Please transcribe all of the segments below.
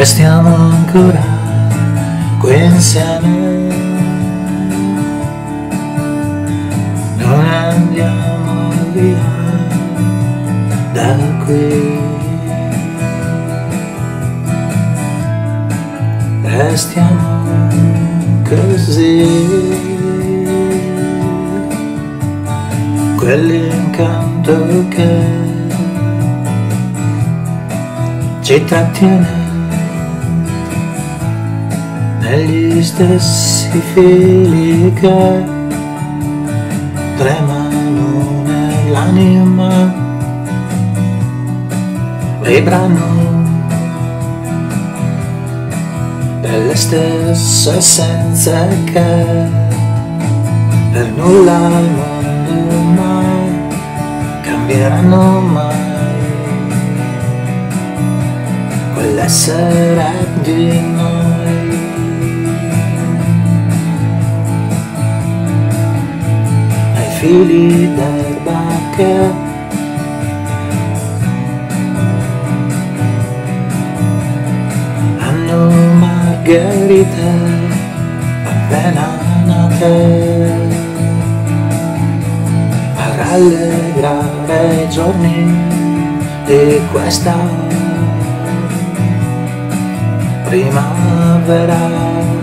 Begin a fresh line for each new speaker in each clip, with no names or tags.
restiamo ancora qui insieme. Non andiamo via da qui. Restiamo così. Quell'incanto che ci trattiene negli stessi fili che tremano nell'anima, vibrano delle stesse essenze che per nulla al mondo mai cambieranno mai. Quell'essere di noi. Fili che hanno margherite appena nate a rallegrare i giorni di questa primavera.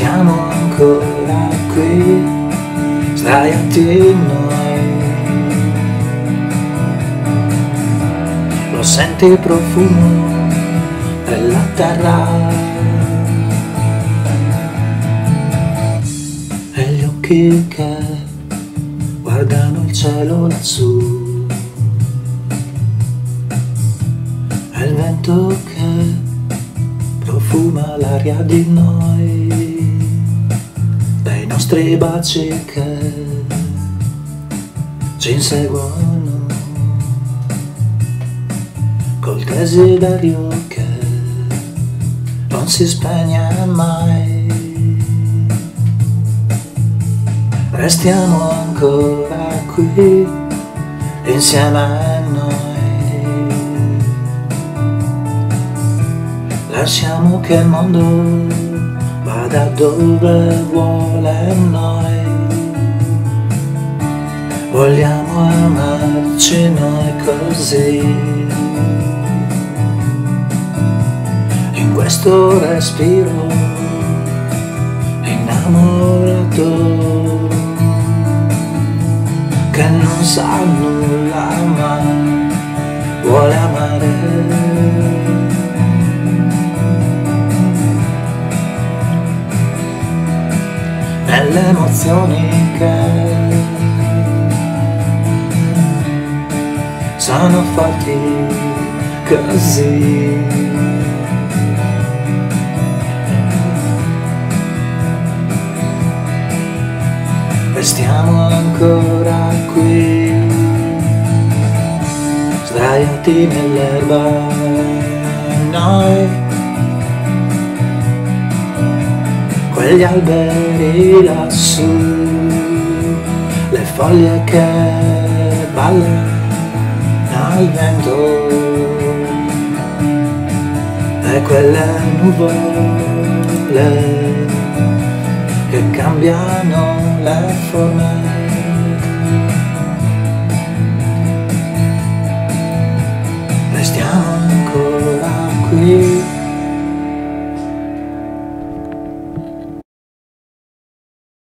Restiamo ancora qui, sdraiati noi. Lo senti il profumo della terra. E gli occhi che guardano il cielo lassù. E il vento che profuma l'aria di noi, baci che ci inseguono, col desiderio che non si spegne mai. Restiamo ancora qui insieme a noi. Lasciamo che il mondo vada dove vuole noi. Vogliamo amarci noi così. In questo respiro innamorato che non sa emozioni che sono fatti così. Restiamo ancora qui, sdraiati nell'erba, noi quegli alberi lassù, le foglie che ballano al vento e quelle nuvole che cambiano le forme. Restiamo